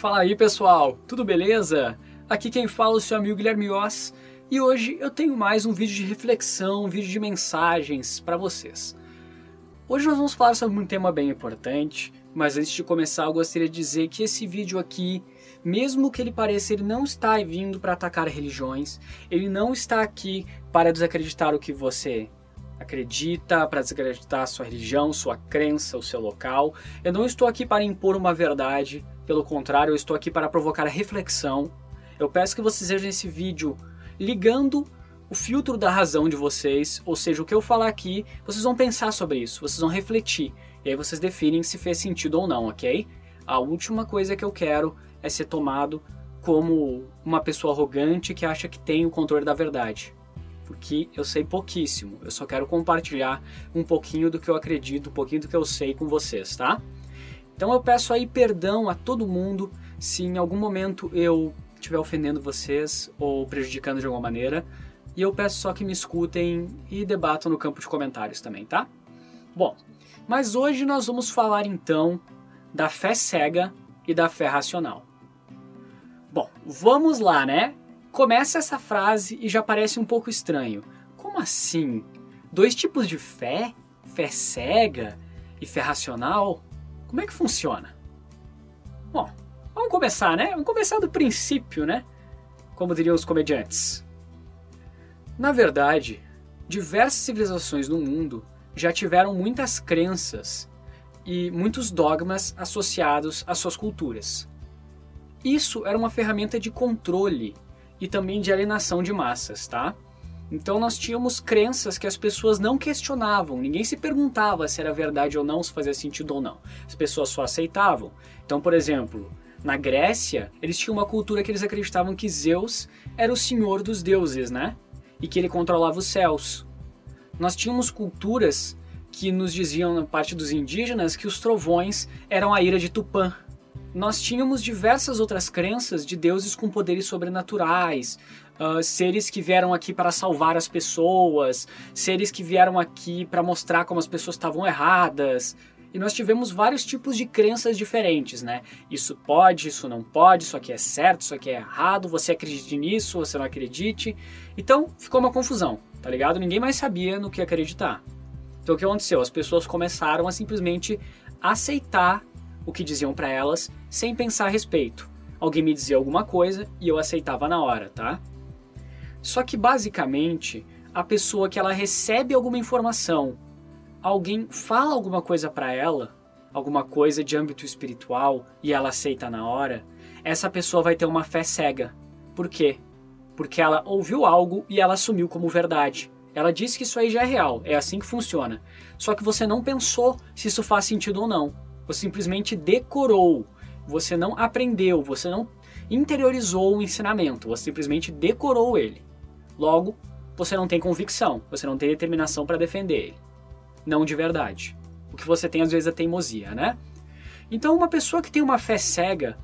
Fala aí pessoal, tudo beleza? Aqui quem fala é o seu amigo Guilherme Oss e hoje eu tenho mais um vídeo de reflexão, um vídeo de mensagens para vocês. Hoje nós vamos falar sobre um tema bem importante, mas antes de começar eu gostaria de dizer que esse vídeo aqui, mesmo que ele pareça, ele não está vindo para atacar religiões, ele não está aqui para desacreditar o que você acredita, para desacreditar sua religião, sua crença, o seu local. Eu não estou aqui para impor uma verdade, pelo contrário, eu estou aqui para provocar reflexão. Eu peço que vocês vejam esse vídeo ligando o filtro da razão de vocês, ou seja, o que eu falar aqui, vocês vão pensar sobre isso, vocês vão refletir, e aí vocês definem se fez sentido ou não, ok? A última coisa que eu quero é ser tomado como uma pessoa arrogante que acha que tem o controle da verdade porque eu sei pouquíssimo. Eu só quero compartilhar um pouquinho do que eu acredito, um pouquinho do que eu sei com vocês, tá? Então eu peço aí perdão a todo mundo se em algum momento eu estiver ofendendo vocês ou prejudicando de alguma maneira. E eu peço só que me escutem e debatam no campo de comentários também, tá? Bom, mas hoje nós vamos falar então da fé cega e da fé racional. Bom, vamos lá, né? Começa essa frase e já parece um pouco estranho. Como assim? Dois tipos de fé? Fé cega e fé racional? Como é que funciona? Bom, vamos começar, né? Vamos começar do princípio, né? Como diriam os comediantes. Na verdade, diversas civilizações no mundo já tiveram muitas crenças e muitos dogmas associados às suas culturas. Isso era uma ferramenta de controle e também de alienação de massas, tá? Então nós tínhamos crenças que as pessoas não questionavam, ninguém se perguntava se era verdade ou não, se fazia sentido ou não. As pessoas só aceitavam. Então, por exemplo, na Grécia, eles tinham uma cultura que eles acreditavam que Zeus era o senhor dos deuses, né? E que ele controlava os céus. Nós tínhamos culturas que nos diziam, na parte dos indígenas, que os trovões eram a ira de Tupã, nós tínhamos diversas outras crenças de deuses com poderes sobrenaturais, uh, seres que vieram aqui para salvar as pessoas, seres que vieram aqui para mostrar como as pessoas estavam erradas. E nós tivemos vários tipos de crenças diferentes, né? Isso pode, isso não pode, isso aqui é certo, isso aqui é errado, você acredite nisso, você não acredite. Então ficou uma confusão, tá ligado? Ninguém mais sabia no que acreditar. Então o que aconteceu? As pessoas começaram a simplesmente aceitar o que diziam para elas sem pensar a respeito. Alguém me dizia alguma coisa e eu aceitava na hora, tá? Só que basicamente, a pessoa que ela recebe alguma informação, alguém fala alguma coisa para ela, alguma coisa de âmbito espiritual e ela aceita na hora, essa pessoa vai ter uma fé cega. Por quê? Porque ela ouviu algo e ela assumiu como verdade. Ela disse que isso aí já é real, é assim que funciona. Só que você não pensou se isso faz sentido ou não. Você simplesmente decorou. Você não aprendeu, você não interiorizou o ensinamento, você simplesmente decorou ele. Logo, você não tem convicção, você não tem determinação para defender ele. Não de verdade. O que você tem às vezes é teimosia, né? Então, uma pessoa que tem uma fé cega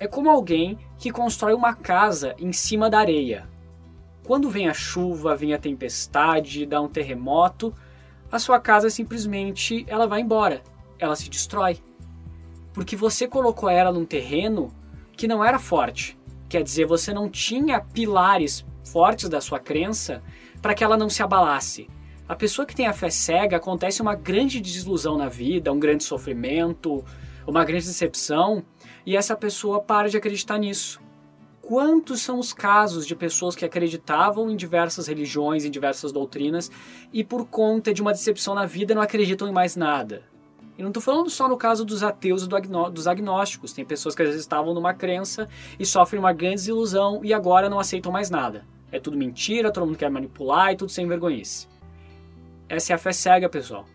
é como alguém que constrói uma casa em cima da areia. Quando vem a chuva, vem a tempestade, dá um terremoto, a sua casa simplesmente ela vai embora ela se destrói. Porque você colocou ela num terreno que não era forte. Quer dizer, você não tinha pilares fortes da sua crença para que ela não se abalasse. A pessoa que tem a fé cega acontece uma grande desilusão na vida, um grande sofrimento, uma grande decepção, e essa pessoa para de acreditar nisso. Quantos são os casos de pessoas que acreditavam em diversas religiões, em diversas doutrinas, e por conta de uma decepção na vida não acreditam em mais nada? E não estou falando só no caso dos ateus e dos agnósticos. Tem pessoas que às vezes estavam numa crença e sofrem uma grande desilusão e agora não aceitam mais nada. É tudo mentira, todo mundo quer manipular e tudo sem vergonhice. Essa é a fé cega, pessoal.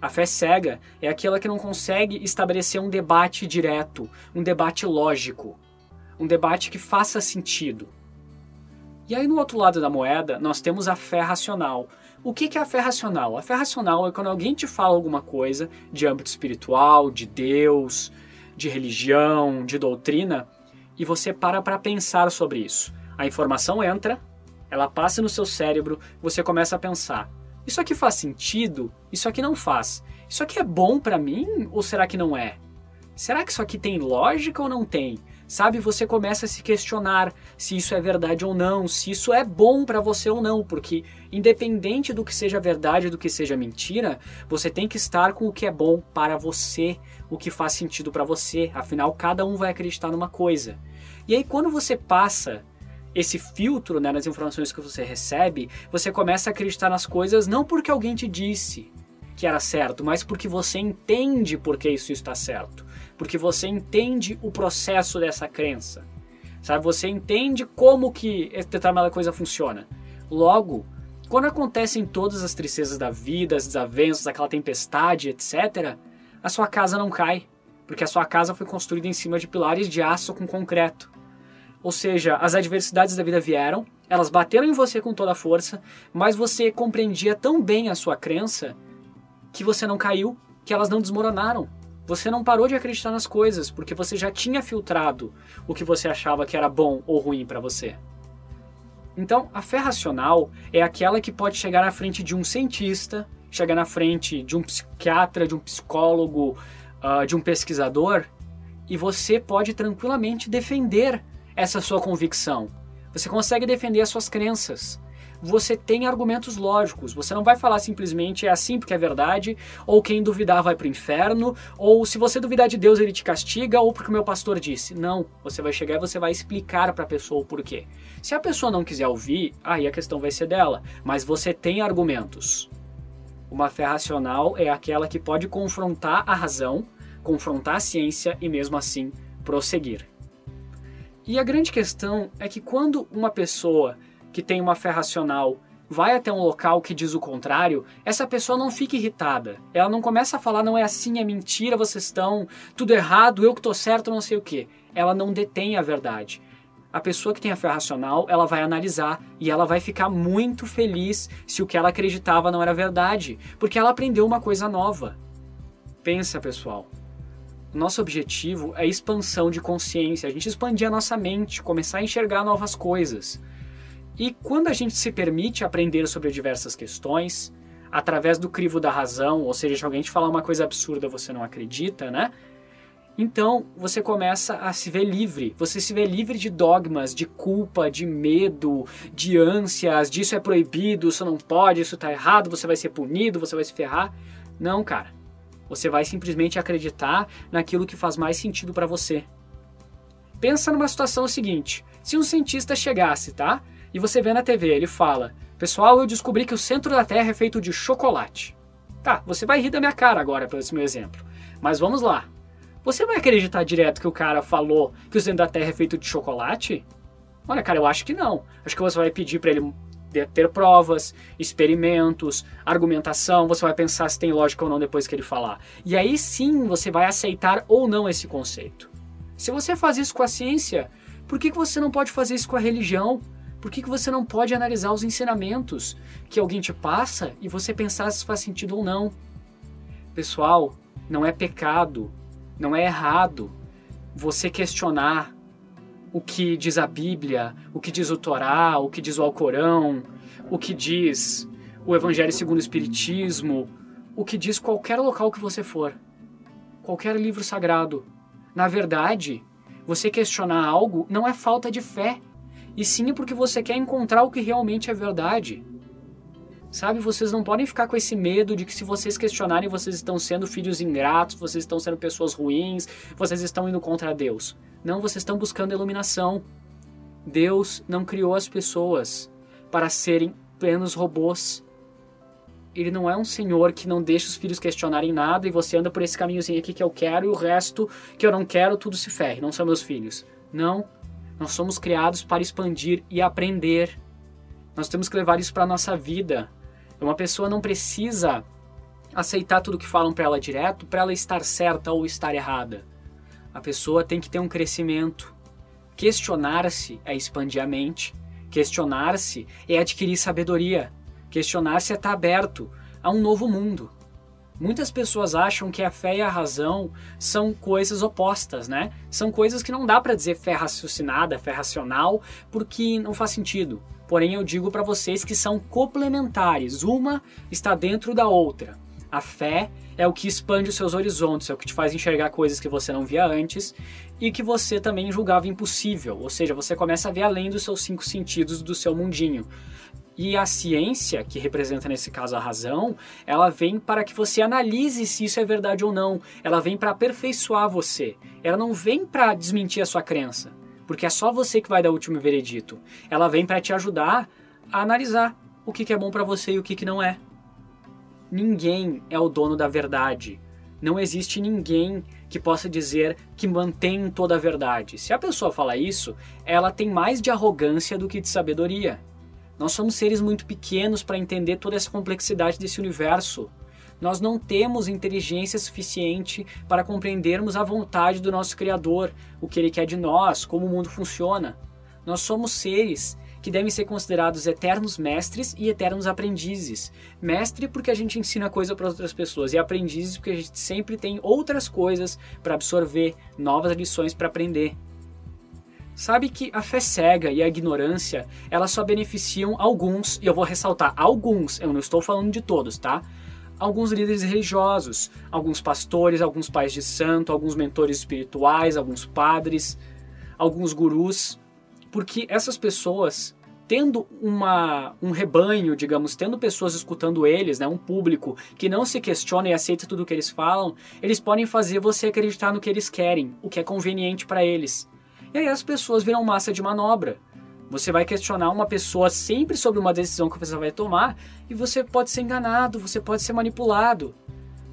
A fé cega é aquela que não consegue estabelecer um debate direto, um debate lógico, um debate que faça sentido. E aí, no outro lado da moeda, nós temos a fé racional, o que é a fé racional? A fé racional é quando alguém te fala alguma coisa de âmbito espiritual, de Deus, de religião, de doutrina, e você para para pensar sobre isso. A informação entra, ela passa no seu cérebro, você começa a pensar: isso aqui faz sentido? Isso aqui não faz. Isso aqui é bom para mim ou será que não é? será que isso aqui tem lógica ou não tem? Sabe, você começa a se questionar se isso é verdade ou não, se isso é bom para você ou não, porque independente do que seja verdade, do que seja mentira, você tem que estar com o que é bom para você, o que faz sentido para você. Afinal, cada um vai acreditar numa coisa. E aí quando você passa esse filtro né, nas informações que você recebe, você começa a acreditar nas coisas não porque alguém te disse que era certo, mas porque você entende por que isso está certo porque você entende o processo dessa crença. Sabe, você entende como que determinada coisa funciona. Logo, quando acontecem todas as tristezas da vida, as desavenças, aquela tempestade, etc., a sua casa não cai, porque a sua casa foi construída em cima de pilares de aço com concreto. Ou seja, as adversidades da vida vieram, elas bateram em você com toda a força, mas você compreendia tão bem a sua crença que você não caiu, que elas não desmoronaram. Você não parou de acreditar nas coisas porque você já tinha filtrado o que você achava que era bom ou ruim para você. Então, a fé racional é aquela que pode chegar na frente de um cientista, chegar na frente de um psiquiatra, de um psicólogo, uh, de um pesquisador, e você pode tranquilamente defender essa sua convicção. Você consegue defender as suas crenças você tem argumentos lógicos. Você não vai falar simplesmente é assim porque é verdade, ou quem duvidar vai para o inferno, ou se você duvidar de Deus ele te castiga, ou porque o meu pastor disse. Não, você vai chegar e você vai explicar para a pessoa o porquê. Se a pessoa não quiser ouvir, aí a questão vai ser dela, mas você tem argumentos. Uma fé racional é aquela que pode confrontar a razão, confrontar a ciência e mesmo assim prosseguir. E a grande questão é que quando uma pessoa que tem uma fé racional vai até um local que diz o contrário, essa pessoa não fica irritada. Ela não começa a falar, não é assim, é mentira, vocês estão tudo errado, eu que estou certo, não sei o que. Ela não detém a verdade. A pessoa que tem a fé racional, ela vai analisar e ela vai ficar muito feliz se o que ela acreditava não era verdade, porque ela aprendeu uma coisa nova. Pensa, pessoal. Nosso objetivo é expansão de consciência, a gente expandir a nossa mente, começar a enxergar novas coisas. E quando a gente se permite aprender sobre diversas questões, através do crivo da razão, ou seja, se alguém te falar uma coisa absurda você não acredita, né? Então você começa a se ver livre. Você se vê livre de dogmas, de culpa, de medo, de ânsias, disso é proibido, isso não pode, isso está errado, você vai ser punido, você vai se ferrar. Não, cara. Você vai simplesmente acreditar naquilo que faz mais sentido para você. Pensa numa situação seguinte: se um cientista chegasse, tá? E você vê na TV, ele fala: Pessoal, eu descobri que o centro da Terra é feito de chocolate. Tá, você vai rir da minha cara agora pelo esse meu exemplo. Mas vamos lá. Você vai acreditar direto que o cara falou que o centro da Terra é feito de chocolate? Olha, cara, eu acho que não. Acho que você vai pedir para ele ter provas, experimentos, argumentação, você vai pensar se tem lógica ou não depois que ele falar. E aí sim você vai aceitar ou não esse conceito. Se você faz isso com a ciência, por que, que você não pode fazer isso com a religião? Por que, que você não pode analisar os ensinamentos que alguém te passa e você pensar se faz sentido ou não? Pessoal, não é pecado, não é errado você questionar o que diz a Bíblia, o que diz o Torá, o que diz o Alcorão, o que diz o Evangelho segundo o Espiritismo, o que diz qualquer local que você for, qualquer livro sagrado. Na verdade, você questionar algo não é falta de fé, e sim porque você quer encontrar o que realmente é verdade. Sabe, vocês não podem ficar com esse medo de que se vocês questionarem, vocês estão sendo filhos ingratos, vocês estão sendo pessoas ruins, vocês estão indo contra Deus. Não, vocês estão buscando iluminação. Deus não criou as pessoas para serem plenos robôs. Ele não é um senhor que não deixa os filhos questionarem nada e você anda por esse caminhozinho aqui que eu quero e o resto que eu não quero, tudo se ferre. Não são meus filhos. Não, nós somos criados para expandir e aprender. Nós temos que levar isso para a nossa vida. Uma pessoa não precisa aceitar tudo que falam para ela direto para ela estar certa ou estar errada. A pessoa tem que ter um crescimento. Questionar-se é expandir a mente. Questionar-se é adquirir sabedoria. Questionar-se é estar aberto a um novo mundo. Muitas pessoas acham que a fé e a razão são coisas opostas, né? São coisas que não dá para dizer fé raciocinada, fé racional, porque não faz sentido. Porém, eu digo para vocês que são complementares, uma está dentro da outra. A fé é o que expande os seus horizontes, é o que te faz enxergar coisas que você não via antes e que você também julgava impossível. Ou seja, você começa a ver além dos seus cinco sentidos do seu mundinho. E a ciência, que representa nesse caso a razão, ela vem para que você analise se isso é verdade ou não. Ela vem para aperfeiçoar você. Ela não vem para desmentir a sua crença, porque é só você que vai dar o último veredito. Ela vem para te ajudar a analisar o que é bom para você e o que não é. Ninguém é o dono da verdade. Não existe ninguém que possa dizer que mantém toda a verdade. Se a pessoa fala isso, ela tem mais de arrogância do que de sabedoria. Nós somos seres muito pequenos para entender toda essa complexidade desse universo. Nós não temos inteligência suficiente para compreendermos a vontade do nosso Criador, o que ele quer de nós, como o mundo funciona. Nós somos seres que devem ser considerados eternos mestres e eternos aprendizes. Mestre porque a gente ensina coisa para outras pessoas e aprendizes porque a gente sempre tem outras coisas para absorver, novas lições para aprender. Sabe que a fé cega e a ignorância, elas só beneficiam alguns, e eu vou ressaltar alguns, eu não estou falando de todos, tá? Alguns líderes religiosos, alguns pastores, alguns pais de santo, alguns mentores espirituais, alguns padres, alguns gurus, porque essas pessoas tendo uma, um rebanho, digamos, tendo pessoas escutando eles, né, um público que não se questiona e aceita tudo o que eles falam, eles podem fazer você acreditar no que eles querem, o que é conveniente para eles. E aí as pessoas viram massa de manobra. Você vai questionar uma pessoa sempre sobre uma decisão que você vai tomar e você pode ser enganado, você pode ser manipulado.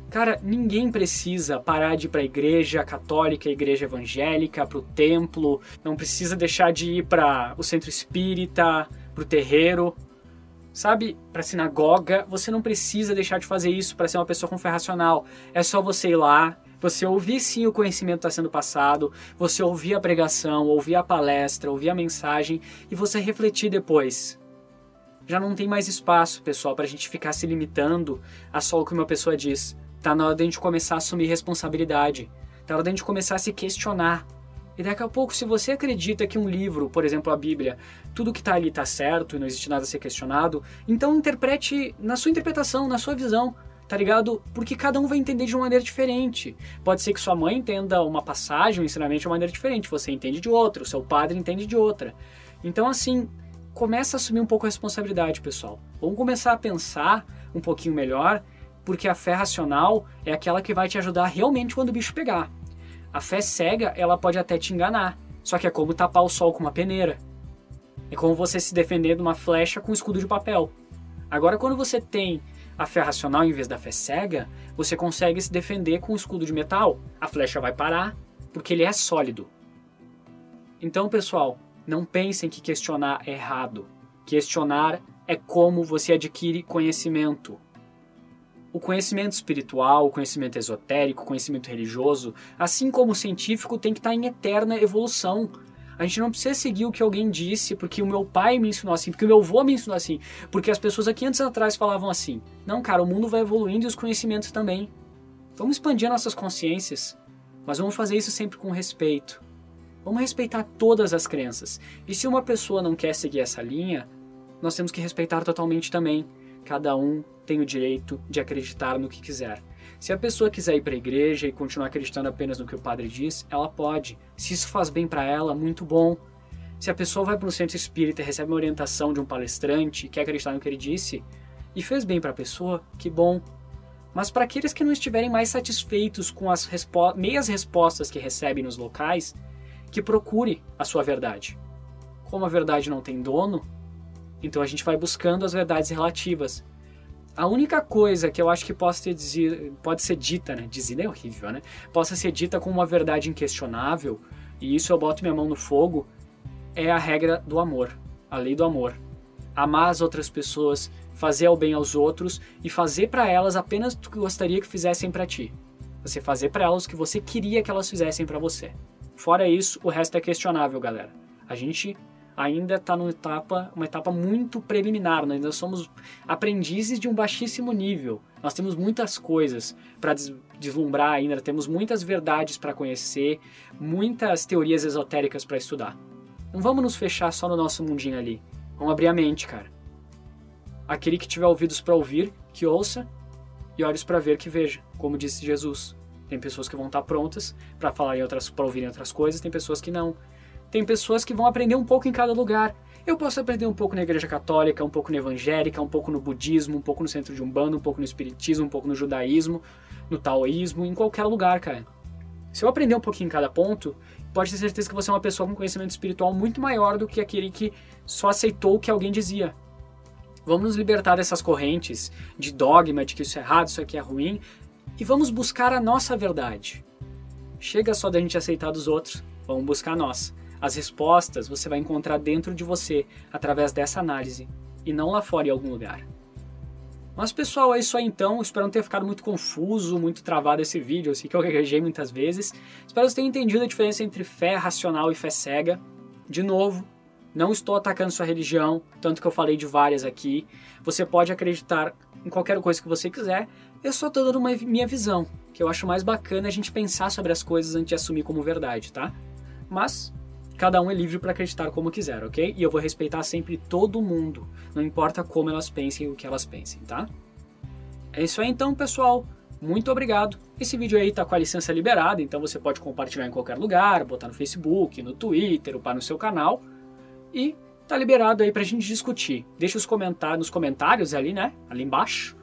Cara, ninguém precisa parar de ir para a igreja católica, a igreja evangélica, para o templo, não precisa deixar de ir para o centro espírita, para o terreiro, sabe, para sinagoga. Você não precisa deixar de fazer isso para ser uma pessoa com fé racional. É só você ir lá, você ouvir sim o conhecimento está sendo passado, você ouvir a pregação, ouvir a palestra, ouvir a mensagem e você refletir depois. Já não tem mais espaço, pessoal, para a gente ficar se limitando a só o que uma pessoa diz. Tá na hora de a gente começar a assumir responsabilidade. Tá na hora de a gente começar a se questionar. E daqui a pouco, se você acredita que um livro, por exemplo, a Bíblia, tudo que está ali está certo e não existe nada a ser questionado, então interprete na sua interpretação, na sua visão tá ligado? Porque cada um vai entender de uma maneira diferente. Pode ser que sua mãe entenda uma passagem, um ensinamento de uma maneira diferente, você entende de outra, o seu padre entende de outra. Então, assim, começa a assumir um pouco a responsabilidade, pessoal. Vamos começar a pensar um pouquinho melhor, porque a fé racional é aquela que vai te ajudar realmente quando o bicho pegar. A fé cega, ela pode até te enganar, só que é como tapar o sol com uma peneira. É como você se defender de uma flecha com um escudo de papel. Agora, quando você tem a fé racional em vez da fé cega, você consegue se defender com um escudo de metal. A flecha vai parar, porque ele é sólido. Então, pessoal, não pensem que questionar é errado. Questionar é como você adquire conhecimento. O conhecimento espiritual, o conhecimento esotérico, o conhecimento religioso, assim como o científico, tem que estar em eterna evolução. A gente não precisa seguir o que alguém disse, porque o meu pai me ensinou assim, porque o meu avô me ensinou assim, porque as pessoas aqui antes atrás falavam assim. Não, cara, o mundo vai evoluindo e os conhecimentos também. Vamos expandir nossas consciências, mas vamos fazer isso sempre com respeito. Vamos respeitar todas as crenças. E se uma pessoa não quer seguir essa linha, nós temos que respeitar totalmente também. Cada um tem o direito de acreditar no que quiser. Se a pessoa quiser ir para a igreja e continuar acreditando apenas no que o padre diz, ela pode. Se isso faz bem para ela, muito bom. Se a pessoa vai para um centro espírita e recebe uma orientação de um palestrante quer acreditar no que ele disse e fez bem para a pessoa, que bom. Mas para aqueles que não estiverem mais satisfeitos com as respo meias respostas que recebem nos locais, que procure a sua verdade. Como a verdade não tem dono, então a gente vai buscando as verdades relativas, a única coisa que eu acho que possa ter dizer, pode ser dita, né? Dizida é horrível, né? Possa ser dita como uma verdade inquestionável, e isso eu boto minha mão no fogo, é a regra do amor, a lei do amor. Amar as outras pessoas, fazer o bem aos outros e fazer para elas apenas o que gostaria que fizessem para ti. Você fazer para elas o que você queria que elas fizessem para você. Fora isso, o resto é questionável, galera. A gente ainda está numa etapa, uma etapa muito preliminar. Nós ainda somos aprendizes de um baixíssimo nível. Nós temos muitas coisas para deslumbrar ainda, temos muitas verdades para conhecer, muitas teorias esotéricas para estudar. Não vamos nos fechar só no nosso mundinho ali. Vamos abrir a mente, cara. Aquele que tiver ouvidos para ouvir, que ouça. e olhos para ver que veja, como disse Jesus. Tem pessoas que vão estar prontas para falar outras, para ouvirem outras coisas, tem pessoas que não. Tem pessoas que vão aprender um pouco em cada lugar. Eu posso aprender um pouco na igreja católica, um pouco na evangélica, um pouco no budismo, um pouco no centro de umbanda, um pouco no espiritismo, um pouco no judaísmo, no taoísmo, em qualquer lugar, cara. Se eu aprender um pouquinho em cada ponto, pode ter certeza que você é uma pessoa com conhecimento espiritual muito maior do que aquele que só aceitou o que alguém dizia. Vamos nos libertar dessas correntes de dogma, de que isso é errado, isso aqui é ruim, e vamos buscar a nossa verdade. Chega só da gente aceitar dos outros, vamos buscar a nossa. As respostas você vai encontrar dentro de você através dessa análise e não lá fora em algum lugar. Mas pessoal, é isso aí então. Espero não ter ficado muito confuso, muito travado esse vídeo. Sei que eu gaguejei muitas vezes. Espero que você tenha entendido a diferença entre fé racional e fé cega. De novo, não estou atacando sua religião, tanto que eu falei de várias aqui. Você pode acreditar em qualquer coisa que você quiser. Eu só estou dando uma minha visão, que eu acho mais bacana a gente pensar sobre as coisas antes de assumir como verdade, tá? Mas cada um é livre para acreditar como quiser, ok? E eu vou respeitar sempre todo mundo, não importa como elas pensem e o que elas pensem, tá? É isso aí então, pessoal. Muito obrigado. Esse vídeo aí tá com a licença liberada, então você pode compartilhar em qualquer lugar, botar no Facebook, no Twitter, upar no seu canal. E tá liberado aí pra gente discutir. Deixa os comentários nos comentários ali, né? Ali embaixo.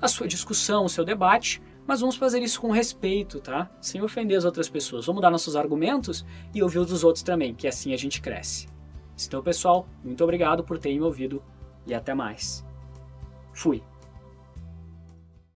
A sua discussão, o seu debate mas vamos fazer isso com respeito, tá? Sem ofender as outras pessoas. Vamos dar nossos argumentos e ouvir os dos outros também, que assim a gente cresce. Então, pessoal, muito obrigado por terem me ouvido e até mais. Fui.